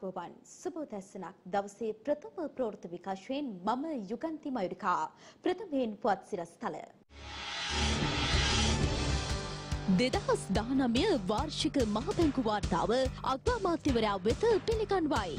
ආයිබෝවන් සුබෝදැස්සනක් දවසේ ප්‍රථම ප්‍රවෘත්ති විකාශයෙන් මම යුගන්ති මයුරිකා ප්‍රථමයෙන් පුවත් සිරස්තල දෙදහස් දහනමය වාර්ෂික මහබැංකු වාර්තාව අග්‍රාමාත්‍යවරයා වෙත පිළිගන්වයි.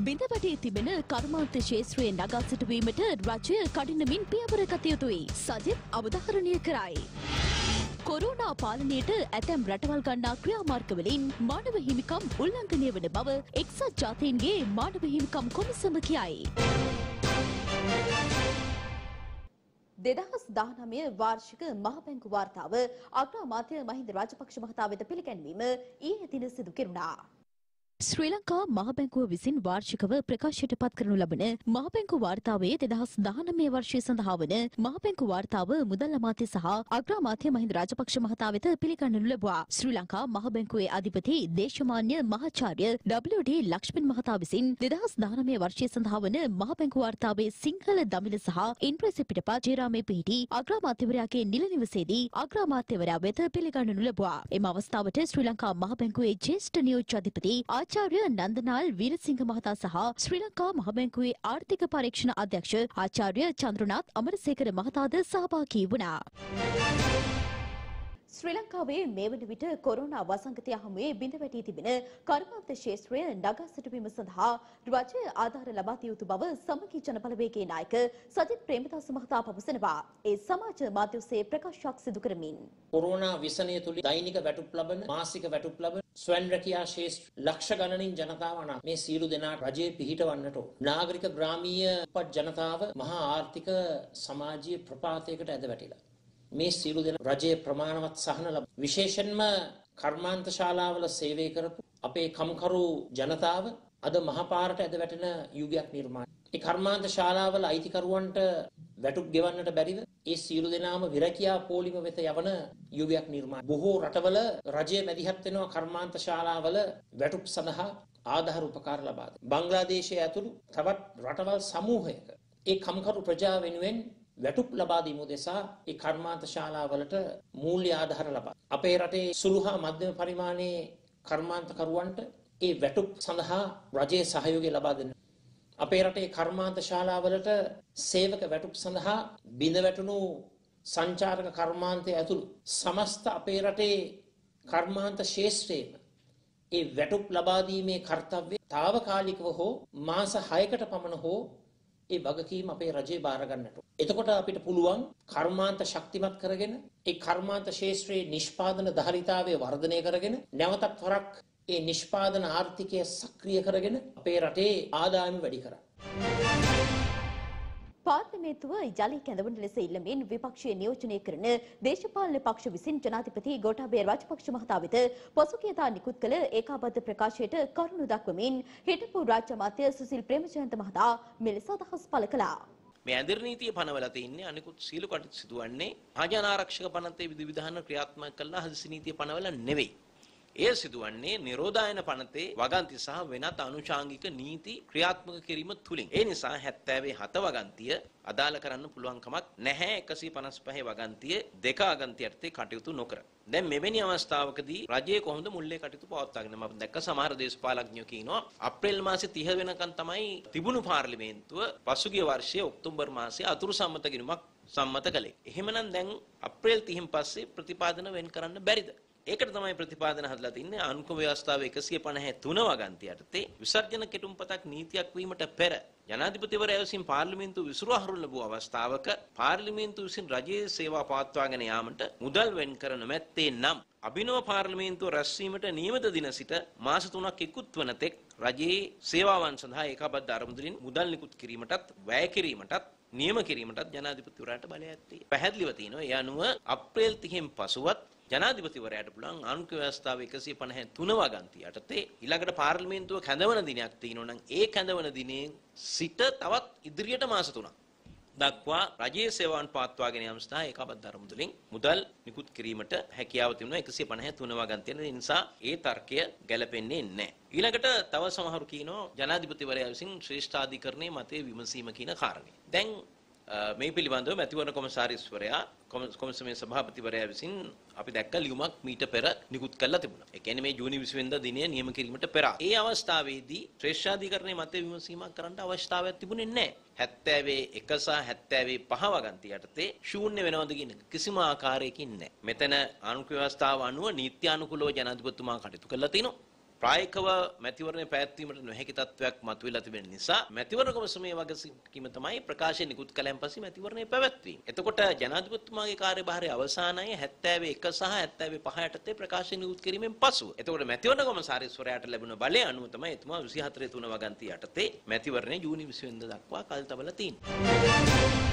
බිඳවැටී තිබෙන කර්මාන්ත ශේත්‍රයේ නගා සිටුවීමට රජය කඩිනමින් පියවර ගත යුතුයි. සජිත් අවධාරණය කරයි. කොරෝනා පාලනයට ඇතැම් රටවල් ගන්නා ක්‍රියාමාර්ගවලින් මානව හිමිකම් උල්ලංඝනය වන බව එක්සත් ජාතීන්ගේ මානව හිමිකම් කොමිසම කියයි. දෙදහස් දානමය වාර්ෂික මහබැංකු වාර්තාව අග්‍රාමාත්‍ය මහින්ද රාජපක්ෂ මහතා වෙත පිළිගැන්වීම ඊයේ දින සිදු කෙරුණා. ශ්‍රී ලංකා මහබැංකුව විසින් වාර්ෂිකව ප්‍රකාශයට පත් කරනු ලබන මහබැංකු වාර්තාවේ දෙදහස් දහනමය වර්ෂය සඳහා වන මහබැංකු වාර්තාව මුදල් අමාත්‍ය සහ අග්‍රාමාත්‍ය මහින්ද රාජපක්ෂ මහතා වෙත පිළිගන්නු ලැබුවා. ශ්‍රී ලංකා මහබැංකුවේ අධිපති දේශමාන්‍ය මහාචාර්ය WD ලක්ෂ්මන් මහතා විසින් දෙදහස් දහනමය වර්ෂය සඳහා වන මහබැංකු වාර්තාවේ සිංහල දමිළ සහ ඉන්ප්‍රෙසි පිටපත් ජේරාමේ පිහිටි අග්‍රාමාත්‍යවරයාගේ නිල නිවසේදී අග්‍රාමාත්‍යවරයා වෙත පිළිගන්නු ලැබුවා. එම අවස්ථාවට ශ්‍රී ලංකා මහබැංකුවේ ජ්‍යෙෂ්ඨ නියෝජ්‍ය අධිපති ආචාර්ය නන්දනාල් වීරසිංහ මහතා සහ ශ්‍රී ලංකා මහබැංකුවේ ආර්ථික පරීක්ෂණ අධ්‍යක්ෂ ආචාර්ය චන්ද්‍රනාත් අමරසේකර මහතාද සහභාගී වුණා. ශ්‍රී ලංකාවේ මේ වන විට කොරෝනා වසංගතය හමුවේ බිඳ වැටී තිබෙන කර්මාන්ත ශේත්‍රය නගා සිටුවීම සඳහා රජය ආධාර ලබා දිය යුතු බව සමගී ජනබලවේගයේ නායක සජිත් ප්‍රේමදාස මහතා පවසනවා. ඒ සමාජ මාධ්‍ය ඔස්සේ ප්‍රකාශයක් සිදු කරමින් කොරෝනා විසනය තුලින් දෛනික වැටුප් ලබන මාසික වැටුප් ලබන ස්වයං රැකියා ශේෂ්ත්‍ර ලක්ෂ ගණනින් ජනතාව අනා මේ සියලු දෙනා රජයේ පිහිටවන්නට ඕන. නාගරික ග්‍රාමීය පත් ජනතාව මහා ආර්ථික සමාජීය ප්‍රපාතයකට ඇද වැටිලා. මේ සියලු දෙනා රජයේ ප්‍රමාණවත් සහන ලබ විශේෂයෙන්ම කර්මාන්ත ශාලාවල සේවය කරපු අපේ කම්කරු ජනතාව අද මහපාරට ඇද වැටෙන යුගයක් නිර්මාණය. ඒ කර්මාන්ත ශාලාවල අයිතිකරුවන්ට වැටුප් ගෙවන්නට බැරිව ඒ සියලු දෙනාම විරකියා පොලිම වෙත යවන යුගයක් නිර්මාණය. බොහෝ රටවල රජය මැදිහත් වෙනවා කර්මාන්ත ශාලාවල වැටුප් සඳහා ආධාර උපකාර ලබා දෙන්න. බංග්ලාදේශය ඇතුළු තවත් රටවල් සමූහයක ඒ කම්කරු ප්‍රජා වෙනුවෙන් වැටුප් ලබා දීම උදෙසා ඒ කර්මාන්ත ශාලාවලට මූල්‍ය ආධාර ලබා. අපේ රටේ සුළු හා මධ්‍යම පරිමාණයේ කර්මාන්තකරුවන්ට ඒ වැටුප් සඳහා රජයේ සහයෝගය ලබා දෙන්න. අපේ රටේ කර්මාන්ත ශාලාවලට සේවක වැටුප් සඳහා බිඳ වැටුණු සංචාරක කර්මාන්තය ඇතුළු සමස්ත අපේ රටේ කර්මාන්ත ශේෂ්ත්‍රයේම ඒ වැටුප් ලබා දීමේ කාර්යය తాවකාලිකව හෝ මාස 6කට පමණ හෝ ඒ වගකීම අපේ රජේ බාර ගන්නට. එතකොට අපිට පුළුවන් කර්මාන්ත ශක්තිමත් කරගෙන ඒ කර්මාන්ත ශේෂ්ත්‍රයේ නිෂ්පාදන ධාරිතාවය වර්ධනය කරගෙන නැවතත් වරක් ඒ නිෂ්පාදන ආර්ථිකය සක්‍රිය කරගෙන අපේ රටේ ආදායම වැඩි කරා. පාර්ලිමේන්තුව ජලය කැඳවන ලෙස ඉල්ලමින් විපක්ෂය නියෝජනය කරන දේශපාලන පක්ෂ විසින් ජනාධිපති ගෝඨාභය රාජපක්ෂ මහතා වෙත පසුගියදා නිකුත් කළ ඒකාබද්ධ ප්‍රකාශයට කරුණු දක්වමින් හිටපු රාජ්‍ය අමාත්‍ය සුසිල් ප්‍රේමචන්ද්‍ර මහතා මෙලෙස අදහස් පළ කළා. මේ ඇඳිරි නීතිය පනවලා තින්නේ අනිකුත් සීල කටයුතු සිදුවන්නේ ආජාන ආරක්ෂක පනතේ විධිවිධාන ක්‍රියාත්මක කළා හදිසි නීතිය පනවලා නෙවෙයි. එය සිදුවන්නේ නිරෝධායන පනතේ වගන්ති සහ වෙනත් අනුශාංගික නීති ක්‍රියාත්මක කිරීම තුලින්. ඒ නිසා 70 7 වගන්තිය අදාළ කරන්න පුළුවන් කමක් නැහැ 155 වගන්තිය දෙක අගන්තිය යටතේ කටයුතු නොකර. දැන් මෙවැනි අවස්ථාවකදී රජයේ කොහොමද මුල්ලේ කටයුතු පවත්වාගෙන මම දැක්ක සමහර දේශපාලඥයෝ කියනවා අප්‍රේල් මාසේ 30 වෙනකන් තමයි තිබුණු පාර්ලිමේන්තුව පසුගිය වර්ෂයේ ඔක්තෝබර් මාසයේ අතුරු සම්මත කිරීමක් සම්මත කළේ. එහෙමනම් දැන් අප්‍රේල් 30න් පස්සේ ප්‍රතිපාදන වෙන් කරන්න බැරිද? ඒකට තමයි ප්‍රතිපාදන හදලා තින්නේ. අනුකම ව්‍යවස්ථාව 153 වගන්ති යටතේ විසර්ජන කෙටුම්පතක් නීතියක් වීමට පෙර ජනාධිපතිවරයා විසින් පාර්ලිමේන්තුව විසිරුවා හරු ලැබුව අවස්ථාවක පාර්ලිමේන්තුව විසින් රජයේ සේවා පවත්වාගෙන යාමට මුදල් වෙන් කර නොමැත්තේ නම් අභිනව පාර්ලිමේන්තුව රැස්වීමට නියමිත දින සිට මාස 3ක් ඉක්ුත් වන තෙක් රජයේ සේවාවන් සඳහා ඒකාබද්ධ අරමුදලින් මුදල් නිකුත් කිරීමටත් වැය කිරීමටත් නියම කිරීමටත් ජනාධිපතිවරයාට බලය ඇත්තේ. පැහැදිලිව තියෙනවා ඒ අනුව අප්‍රේල් 30න් පසුවත් ජනාධිපතිවරයාට පුළුවන් ආණ්ඩුක ව්‍යවස්ථාව 153 වගන්ති යටතේ ඊළඟට පාර්ලිමේන්තුව කැඳවන දිනයක් තියෙනවා නම් ඒ කැඳවන දිනේ සිට තවත් ඉදිරියට මාස 3ක් දක්වා රජයේ සේවාවන් පවත්වාගෙන යාම සඳහා ඒකාබද්ධ අරමුදලින් මුදල් නිකුත් කිරීමට හැකියාව තිබුණා 153 වගන්තිය නිසා ඒ තර්කය ගැලපෙන්නේ නැහැ. ඊළඟට තව සමහරු කියනවා ජනාධිපතිවරයා විසින් ශ්‍රේෂ්ඨාධිකරණයේ මතය විමසීම කියන කාරණේ. දැන් මේ පිළිබඳව මැතිවරණ කොමසාරිස්වරයා කොමසමේ සභාපතිවරයා විසින් අපි දැක්ක ලියුමක් මීට පෙර නිකුත් කරලා තිබුණා. ඒ කියන්නේ මේ ජූනි 20 වෙනිදා දිනය නියම කිරීමට පෙර. ඒ අවස්ථාවේදී ශ්‍රේෂ්ඨාධිකරණයේ මත විමසීමක් කරන්න අවශ්‍යතාවයක් තිබුණේ නැහැ. 70 1 සහ 75 පහ වගන්ති යටතේ ශූන්‍ය වෙනවද කියන කිසිම ආකාරයකින් නැහැ. මෙතන ආණ්ඩුක ව්‍යවස්ථාව අනුව නීත්‍යානුකූලව ජනාධිපතිතුමා කටයුතු කළා තිනවා. ප්‍රායකව මැතිවරණය පැවැත්වීමට නොහැකි තත්ත්වයක් මතුවලා තිබෙන නිසා මැතිවරණ කොමසමේ වගකීම තමයි ප්‍රකාශය නිකුත් කළයන් පස්සේ මැතිවරණය පැවැත්වීම. එතකොට ජනාධිපතිතුමාගේ කාර්යභාරය අවසానයි 71 සහ 75 යටතේ ප්‍රකාශය නිකුත් කිරීමෙන් පසුව. එතකොට මැතිවරණ කොමසාරිස්වරයාට ලැබුණ බලය අනුව තමයි එතුමා 24 3 වගන්ති යටතේ මැතිවරණය ජූනි 20 වෙනිදා දක්වා කල් තබලා තියෙන්නේ.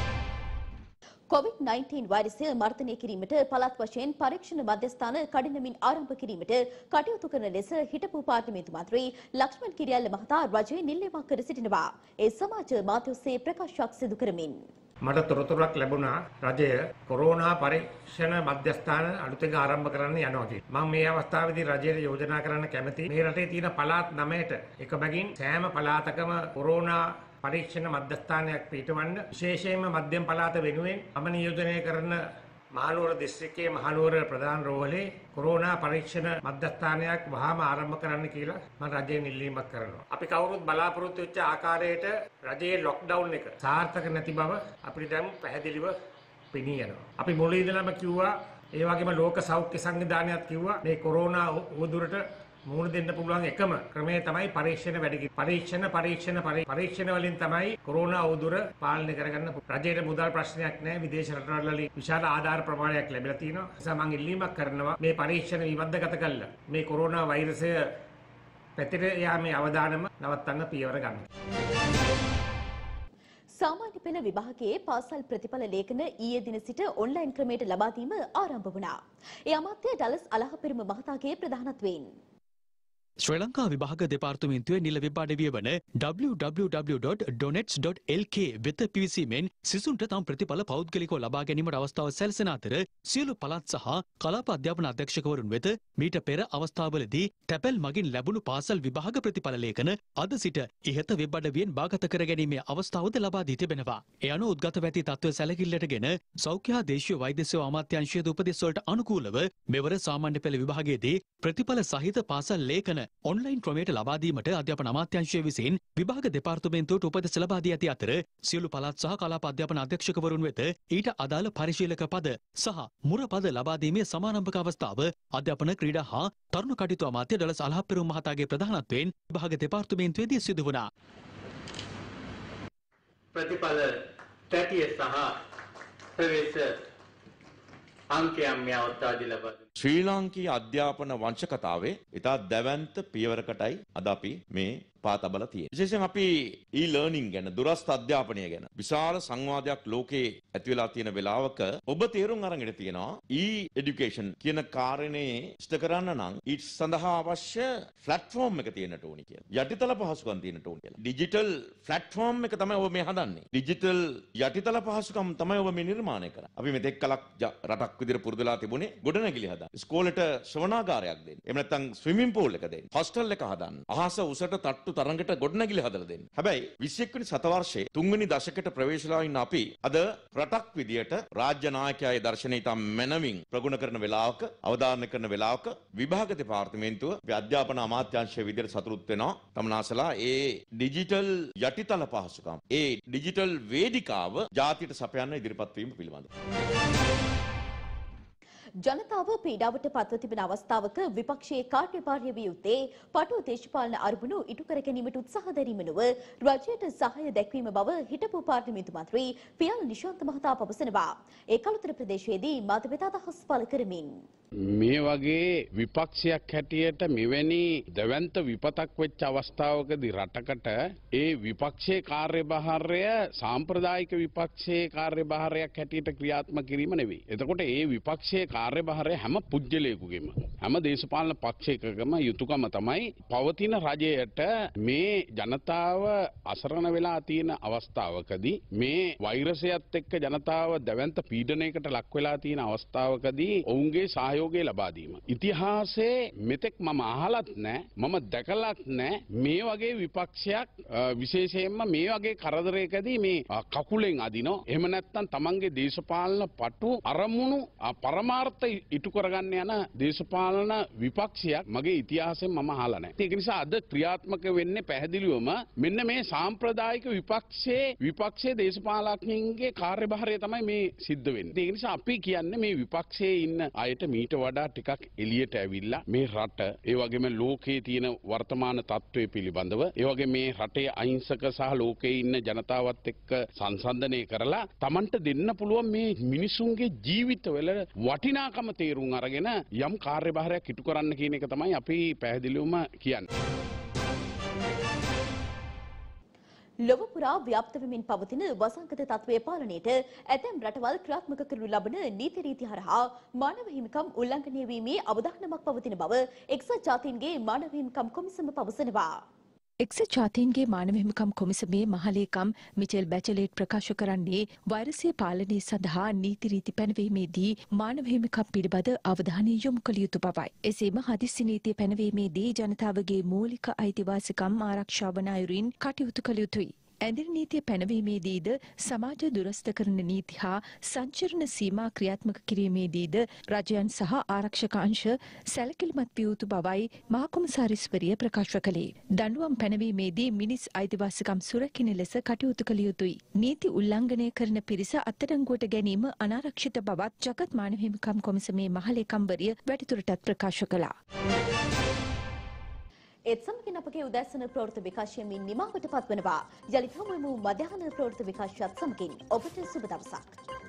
කොවිD-19 වෛරසය මර්ධනය කිරීමට පළාත් වශයෙන් පරීක්ෂණ මධ්‍යස්ථාන කඩිනමින් ආරම්භ කිරීමට කටයුතු කරන ලෙස හිටපු පාර්ලිමේන්තු මන්ත්‍රී ලක්ෂ්මන් කිරියල්ල මහතා රජයේ නිල්ලීමක් කර සිටිනවා. ඒ සමාජ මාධ්‍යෝස්සේ ප්‍රකාශයක් සිදු කරමින් මට තොරතුරක් ලැබුණා රජය කොරෝනා පරීක්ෂණ මධ්‍යස්ථාන අලුතෙන් ආරම්භ කරන්න යනවා කියලා. මම මේ අවස්ථාවේදී රජයට යෝජනා කරන්න කැමතියි මේ රටේ තියෙන පළාත් 9ට එකමගින් සෑම පළාතකම කොරෝනා පරීක්ෂණ මධ්‍යස්ථානයක් පිටවන්න විශේෂයෙන්ම මධ්‍යම පළාත වෙනුවෙන් මම නියෝජනය කරන මහනුවර දිස්ත්‍රික්කයේ මහනුවර ප්‍රධාන රෝහලේ කොරෝනා පරීක්ෂණ මධ්‍යස්ථානයක් වහාම ආරම්භ කරන්න කියලා මම රජයෙන් ඉල්ලීමක් කරනවා. අපි කවුරුත් බලාපොරොත්තු වෙච්ච ආකාරයට රජයේ ලොක්ඩවුන් එක සාර්ථක නැති බව අපිට දැන් පැහැදිලිව පෙනී යනවා. අපි මුලින් ඉඳලම කිව්වා ඒ වගේම ලෝක සෞඛ්‍ය සංවිධානයත් කිව්වා මේ කොරෝනා උවදුරට මුහුණ දෙන්න පුළුවන් එකම ක්‍රමය තමයි පරීක්ෂණ වැඩි කිරීම. පරීක්ෂණ පරීක්ෂණ පරීක්ෂණ වලින් තමයි කොරෝනා උදුර පාලනය කරගන්න රජයට මුදල් ප්‍රශ්නයක් නැහැ. විදේශ රටවල් වලින් විශාල ආධාර ප්‍රමාණයක් ලැබිලා තිනවා. නිසා මම ඉල්ලීමක් කරනවා මේ පරීක්ෂණ විවද්දගත කළා. මේ කොරෝනා වෛරසය පැතිර යාමේ අවදානම නවත්තන්න පියවර ගන්න. සාමාන්‍ය පෙළ විභාගයේ පාසල් ප්‍රතිඵල ලේඛන ඊයේ දින සිට ඔන්ලයින් ක්‍රමයට ලබා දීම ආරම්භ වුණා. ඒ අමාත්‍ය ඩලස් අලහපෙරුම මහතාගේ ප්‍රධානත්වයෙන් ශ්‍රී ලංකා විභාග දෙපාර්තමේන්තුවේ නිල වෙබ් අඩවිය වන www.donets.lk වෙත පිවිසීමෙන් සිසුන්ට තම ප්‍රතිඵල පෞද්ගලිකව ලබා ගැනීමට අවස්ථාව සැලසෙන අතර සියලු පළාත් සහ කලාප අධ්‍යාපන අධ්‍යක්ෂකවරුන් වෙත මීට පෙර අවස්ථාවලදී තැපැල් මගින් ලැබුණු පාසල් විභාග ප්‍රතිඵල ලේඛන අද සිට ඉහත වෙබ් අඩවියෙන් භාගත කර ගැනීමේ අවස්ථාවද ලබා දී තිබෙනවා. ඒ අනුව උද්ගත වැති තත්ත්ව සැලකිල්ලටගෙන සෞඛ්‍ය හා දේශීය වෛද්‍ය සේවා අමාත්‍යාංශයේ උපදෙස් වලට අනුකූලව මෙවර සාමාන්‍ය පෙළ විභාගයේදී ප්‍රතිඵල සහිත පාසල් ලේඛන ඔන්ලයින් ක්‍රමයට ලබාදීමට අධ්‍යාපන අමාත්‍යංශය විසින් විභාග දෙපාර්තමේන්තුවට උපදෙස් ලබා දී ඇති අතර සියලු පළාත් සහ කලාප අධ්‍යාපන අධ්‍යක්ෂකවරුන් වෙත ඊට අදාළ පරිශීලක පද සහ මුර පද ලබා දීමේ සමාරම්භක අවස්ථාව අධ්‍යාපන ක්‍රීඩා හා තරුණ කටයුතු අමාත්‍ය ඩලස් අලහප්පෙරුම් මහතාගේ ප්‍රධානත්වයෙන් විභාග දෙපාර්තමේන්තුවේදී සිදු වුණා. ප්‍රතිඵල තැටිය සහ ප්‍රවේශ අංකයන් මේ අවස්ථාවේදී ලබා දුන්නා. ශ්‍රී ලාංකීය අධ්‍යාපන වංශකතාවේ ඉතා දැවැන්ත පියවරකටයි අද අපි මේ පා තබලා තියෙන්නේ. විශේෂයෙන් අපි e-learning ගැන දුරස්ථ අධ්‍යාපනය ගැන විශාල සංවාදයක් ලෝකේ ඇති වෙලා තියෙන වෙලාවක ඔබ තේරුම් අරගෙන තියෙනවා e-education කියන කාරණේ ඉෂ්ට කරන්න නම් ඊට සඳහා අවශ්‍ය platform එක තියෙන්නට ඕනි කියලා. යටිතල පහසුකම් තියෙන්නට ඕනි කියලා. digital platform එක තමයි ඔබ මේ හදන්නේ. digital යටිතල පහසුකම් තමයි ඔබ මේ නිර්මාණය කරන්නේ. අපි මෙතෙක් කලක් රටක් විදිහට පුරුදු වෙලා තිබුණේ ගොඩනැගිලි හදන්න. ඉස්කෝලේට ශ්‍රවණාගාරයක් දෙන්න. එහෙම නැත්නම් ස්විමින් pool එක දෙන්න. හොස්ටල් එක හදන්න. අහස උසට තට්ටු තට්ටු තරඟට ගොඩනැගිලි හදලා දෙන්න. හැබැයි 21 වෙනි සතවර්ෂයේ තුන්වෙනි දශකයට ප්‍රවේශලා ඉන්න අපි අද රටක් විදියට රාජ්‍ය නායකයාගේ දර්ශනය ඉතාම මැනවින් ප්‍රගුණ කරන වෙලාවක අවධාරණය කරන වෙලාවක විභාග දෙපාර්තමේන්තුව අපි අධ්‍යාපන අමාත්‍යාංශය විදියට සතුටුත් වෙනවා. තමනාසලා ඒ ඩිජිටල් යටිතල පහසුකම් ඒ ඩිජිටල් වේදිකාව ජාතියට සපයන්න ඉදිරිපත් වීම පිළිබඳව. ජනතාව පීඩාවට පත්ව තිබෙන අවස්ථාවක විපක්ෂයේ කාර්යභාරය විය යුත්තේ පටු දේශපාලන අරමුණු ඉටු කර ගැනීමට උත්සාහ දැරීම නොව රජයට සහාය දැක්වීම බව හිටපු පාර්ලිමේන්තු මන්ත්‍රී පියල් නිශාන්ත මහතා පවසනවා. ඒ කළුතර ප්‍රදේශයේදී මතපෙත අදහස් පළ කරමින් මේ වගේ විපක්ෂයක් හැටියට මෙවැනි දැවන්ත විපතක් වෙච්ච අවස්ථාවකදී රටකට ඒ විපක්ෂයේ කාර්යභාරය සාම්ප්‍රදායික විපක්ෂයේ කාර්යභාරයක් හැටියට ක්‍රියාත්මක කිරීම නෙවෙයි. එතකොට ඒ විපක්ෂයේ කාර්යභාරය හැම පුජ්‍යලයකුගේම හැම දේශපාලන පක්ෂයකගම යුතුයකම තමයි පවතින රජයට මේ ජනතාව අසරණ වෙලා තියෙන අවස්ථාවකදී මේ වෛරසයත් එක්ක ජනතාව දැවන්ත පීඩනයකට ලක් වෙලා තියෙන අවස්ථාවකදී ඔවුන්ගේ සහයෝගය ලබා දීම. ඉතිහාසයේ මෙතෙක් මම අහලත් නෑ මම දැකලත් නෑ මේ වගේ විපක්ෂයක් අ, විශේෂයෙන්ම මේ වගේ කරදරයකදී මේ අ, කකුලෙන් අදිනෝ එහෙම නැත්නම් තමන්ගේ දේශපාලන පටු අරමුණු අ, පරමාර්ථ ඉටු කරගන්න යන දේශපාලන විපක්ෂයක් මගේ ඉතිහාසයෙන් මම අහලා නැහැ. ඒක නිසා අද ක්‍රියාත්මක වෙන්නේ පැහැදිලිවම මෙන්න මේ සාම්ප්‍රදායික විපක්ෂයේ විපක්ෂයේ දේශපාලඥයින්ගේ කාර්යභාරය තමයි මේ සිද්ධ වෙන්නේ. ඒක නිසා අපි කියන්නේ මේ විපක්ෂයේ ඉන්න අයට මීට වඩා ටිකක් එළියට ඇවිල්ලා මේ රට ඒ වගේම ලෝකයේ තියෙන වර්තමාන තත්ත්වය පිළිබඳව ඒ වගේ මේ රටේ අහිංසක සහ ලෝකයේ ඉන්න ජනතාවත් එක්ක සංසන්දනය කරලා Tamanට දෙන්න පුළුවන් මේ මිනිසුන්ගේ ජීවිතවල වටිනාකම තේරුම් අරගෙන යම් කාර්යභාරයක් ඉටු කරන්න කියන එක තමයි අපි පැහැදිලිවම කියන්නේ. ලොව පුරා ව්‍යාප්ත වෙමින් පවතින වසංගත තත්ත්වයේ පාලනයට ඇතැම් රටවල් ක්‍රියාත්මක කරනු ලබන නීති රීති හරහා මානව හිමිකම් උල්ලංඝනය වීමේ අවධානමක් පවතින බව එක්සත් ජාතීන්ගේ මානව හිමිකම් කොමිසම පවසනවා. එක්සත් ජාතීන්ගේ මානව හිමිකම් කොමිසමේ මහලේකම් මිචෙල් බැචලේට් ප්‍රකාශ කරන්නේ වෛරසය පාලනය සඳහා නීති රීති පැනවීමේදී මානව හිමිකම් පිළිබඳ අවධානය යොමු කළ යුතු බවයි. එසේම හදිස්සි නීතිය පැනවීමේදී ජනතාවගේ මූලික අයිතිවාසිකම් ආරක්ෂා වන අයුරින් කටයුතු කළ යුතුයි. ඇඳිරි නීතිය පැනවීමේදීද සමාජ දුරස්ථ කරන නීති හා සංචරණ සීමා ක්‍රියාත්මක කිරීමේදීද රජයන් සහ ආරක්ෂක අංශ සැලකිලිමත් විය යුතු බවයි මහකොමසාරිස්වරිය ප්‍රකාශ කළේ. දඬුවම් පැනවීමේදී මිනිස් අයිතිවාසිකම් සුරකින ලෙස කටයුතු කළ යුතුයි. නීති උල්ලංඝනය කරන පිරිස අත්අඩංගුවට ගැනීම අනාරක්ෂිත බවත් ජගත් මානව හිමිකම් කොමිසමේ මහලේකම්වරිය වැඩිදුරටත් ප්‍රකාශ කළා. ඒත් සමගින් අපගේ උදැසන ප්‍රවෘත්ති විකාශයමින් නිමාවට පත්වනවා. යළිත් හමුවෙමු මධ්‍යහන ප්‍රවෘත්ති විකාශයත් සමගින් ඔබට සුබ දවසක්.